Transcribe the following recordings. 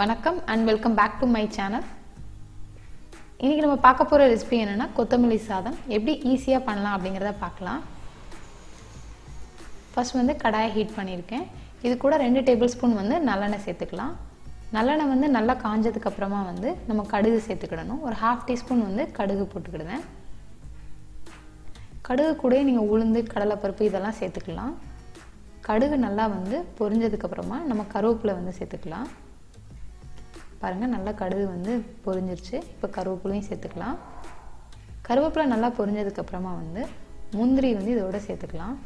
வணக்கம் and welcome back to my channel இன்றைக்கி நம்ம பார்க்க போகிற ரெசிபி என்னென்னா கொத்தமல்லி சாதம். எப்படி ஈஸியாக பண்ணலாம் அப்படிங்கிறத பார்க்கலாம். ஃபர்ஸ்ட் வந்து கடாயை ஹீட் பண்ணியிருக்கேன் இது கூட ரெண்டு டேபிள் ஸ்பூன் வந்து நல்லெண்ணெய் சேர்த்துக்கலாம். நல்லெண்ணெய் வந்து நல்லா காஞ்சதுக்கு அப்புறமா வந்து நம்ம கடுகு சேர்த்துக்கிடணும். ஒரு ஹாஃப் டீஸ்பூன் வந்து கடுகு போட்டுக்கிடுவேன். கடுகு கூட நீங்கள் உளுந்து கடலைப்பருப்பு இதெல்லாம் சேர்த்துக்கலாம். கடுகு நல்லா வந்து பொரிஞ்சதுக்கப்புறமா நம்ம கருவேப்பிலை வந்து சேர்த்துக்கலாம். பாருங்கள் நல்லா கடுகு வந்து பொரிஞ்சிருச்சு. இப்போ கருவேப்பிலையும் சேர்த்துக்கலாம். கருவேப்பிலை நல்லா பொரிஞ்சதுக்கப்புறமா வந்து முந்திரி வந்து இதோட சேர்த்துக்கலாம்.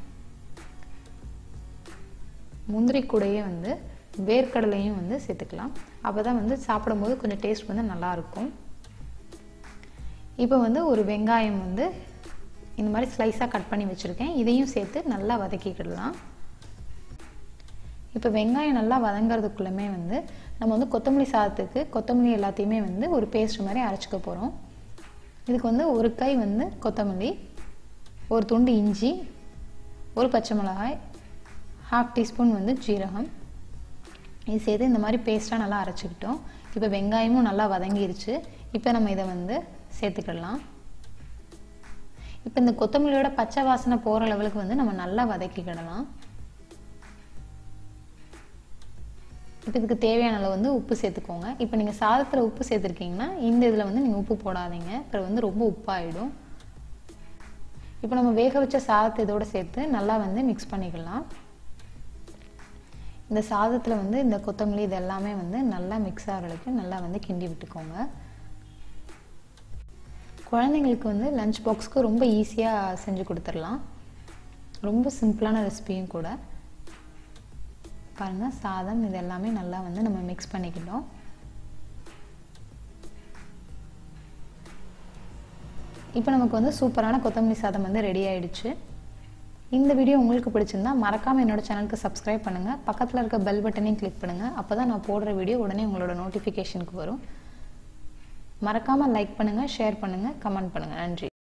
முந்திரி கூடையே வந்து வேர்க்கடலையும் வந்து சேர்த்துக்கலாம். அப்போ தான் வந்து சாப்பிடும்போது கொஞ்சம் டேஸ்ட் வந்து நல்லாயிருக்கும். இப்போ வந்து ஒரு வெங்காயம் வந்து இந்த மாதிரி ஸ்லைஸாக கட் பண்ணி வச்சுருக்கேன். இதையும் சேர்த்து நல்லா வதக்கிக்கிடலாம். இப்போ வெங்காயம் நல்லா வதங்கிறதுக்குள்ளமே வந்து நம்ம வந்து கொத்தமல்லி சாதத்துக்கு கொத்தமல்லி எல்லாத்தையுமே வந்து ஒரு பேஸ்ட் மாதிரி அரைச்சிக்க போகிறோம் இதுக்கு வந்து ஒரு கை வந்து கொத்தமல்லி ஒரு துண்டு இஞ்சி ஒரு பச்சை மிளகாய் ஹாஃப் டீஸ்பூன் வந்து ஜீரகம். இது சேர்த்து இந்த மாதிரி பேஸ்ட்டாக நல்லா அரைச்சிக்கிட்டோம். இப்போ வெங்காயமும் நல்லா வதங்கிருச்சு. இப்போ நம்ம இதை வந்து சேர்த்துக்கிடலாம் இப்போ இந்த கொத்தமல்லியோட பச்சை வாசனை போகிற லெவலுக்கு வந்து நம்ம நல்லா வதக்கிக்கிடலாம். இதுக்கு தேவையான அளவு வந்து உப்பு சேர்த்துக்கோங்க. இப்போ நீங்கள் சாதத்தில் உப்பு சேர்த்துருக்கீங்கன்னா இந்த இதில் வந்து நீங்கள் உப்பு போடாதீங்க. அப்புறம் வந்து ரொம்ப உப்பாயிடும். இப்போ நம்ம வேக வச்ச சாதத்தை இதோடு சேர்த்து நல்லா வந்து மிக்ஸ் பண்ணிக்கலாம். இந்த சாதத்தில் வந்து இந்த கொத்தமல்லி இது எல்லாமே வந்து நல்லா மிக்ஸ் ஆகிற வரைக்கும் நல்லா வந்து கிண்டி விட்டுக்கோங்க. குழந்தைங்களுக்கு வந்து லஞ்ச் பாக்ஸ்க்கு ரொம்ப ஈஸியாக செஞ்சு கொடுத்துடலாம். ரொம்ப சிம்பிளான ரெசிபியும் கூட. பாருங்கள் சாதம் இது எல்லாமே நல்லா வந்து நம்ம மிக்ஸ் பண்ணிக்கிட்டோம். இப்போ நமக்கு வந்து சூப்பரான கொத்தமல்லி சாதம் வந்து ரெடி ஆயிடுச்சு. இந்த வீடியோ உங்களுக்கு பிடிச்சிருந்தா மறக்காமல் என்னோட சேனலுக்கு சப்ஸ்கிரைப் பண்ணுங்கள் பக்கத்தில் இருக்க பெல் பட்டனையும் கிளிக் பண்ணுங்கள் அப்போ தான் நான் போடுற வீடியோ உடனே உங்களோட நோட்டிஃபிகேஷனுக்கு வரும். மறக்காமல் லைக் பண்ணுங்கள் ஷேர் பண்ணுங்கள் கமெண்ட் பண்ணுங்கள் நன்றி.